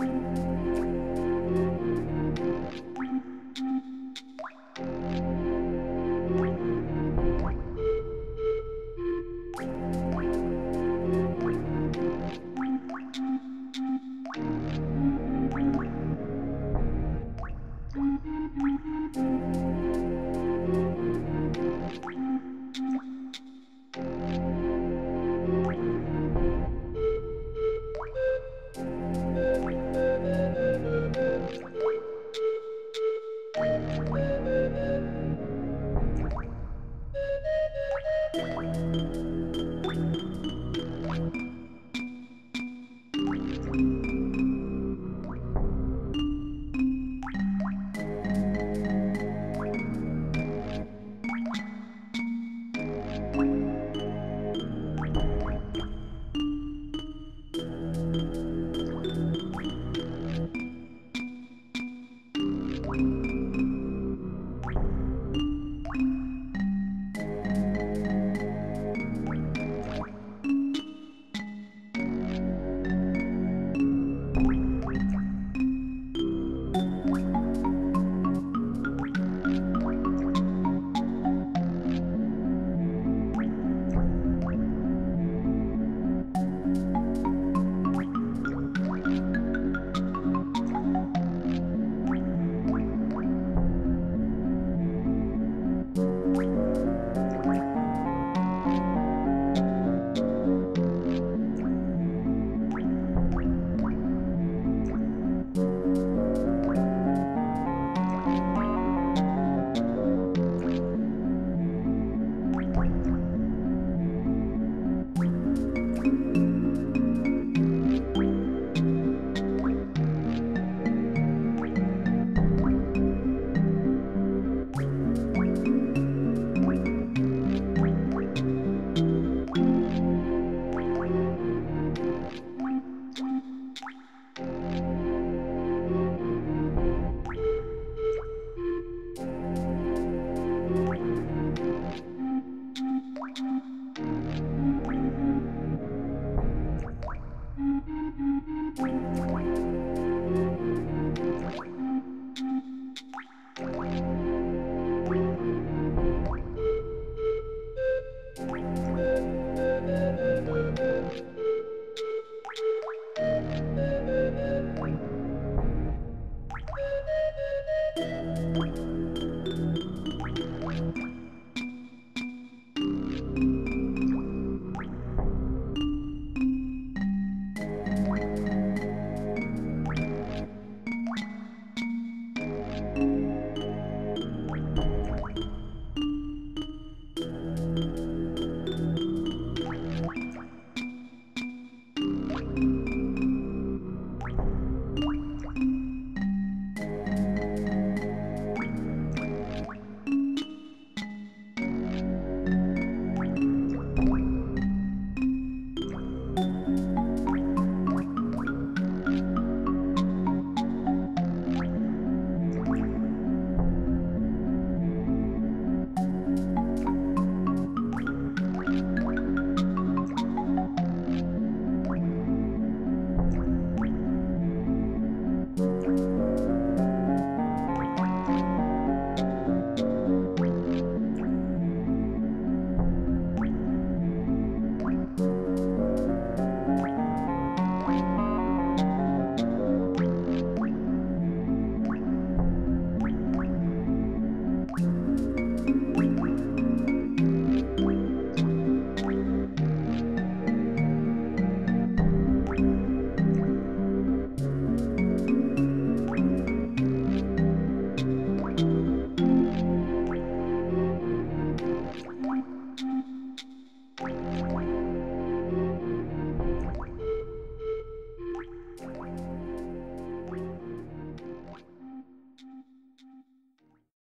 you Thank you.